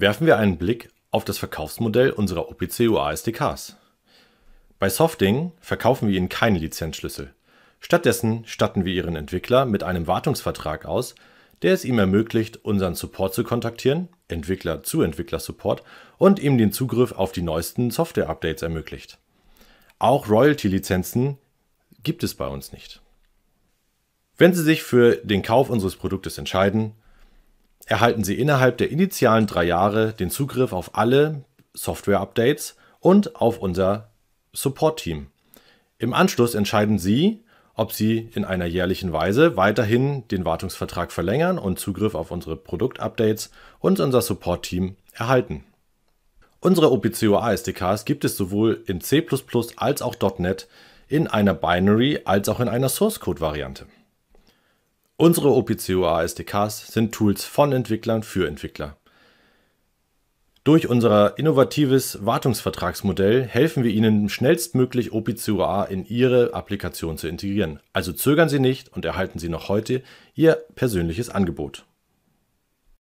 Werfen wir einen Blick auf das Verkaufsmodell unserer OPC-UA SDKs. Bei Softing verkaufen wir Ihnen keine Lizenzschlüssel. Stattdessen statten wir Ihren Entwickler mit einem Wartungsvertrag aus, der es ihm ermöglicht, unseren Support zu kontaktieren (Entwickler-zu-Entwickler-Support) und ihm den Zugriff auf die neuesten Software-Updates ermöglicht. Auch Royalty-Lizenzen gibt es bei uns nicht. Wenn Sie sich für den Kauf unseres Produktes entscheiden, erhalten Sie innerhalb der initialen drei Jahre den Zugriff auf alle Software-Updates und auf unser Support-Team. Im Anschluss entscheiden Sie, ob Sie in einer jährlichen Weise weiterhin den Wartungsvertrag verlängern und Zugriff auf unsere Produktupdates und unser Support-Team erhalten. Unsere OPC-UA SDKs gibt es sowohl in C++ als auch .NET in einer Binary als auch in einer Source-Code-Variante. Unsere OPC-UA SDKs sind Tools von Entwicklern für Entwickler. Durch unser innovatives Wartungsvertragsmodell helfen wir Ihnen schnellstmöglich OPC-UA in Ihre Applikation zu integrieren. Also zögern Sie nicht und erhalten Sie noch heute Ihr persönliches Angebot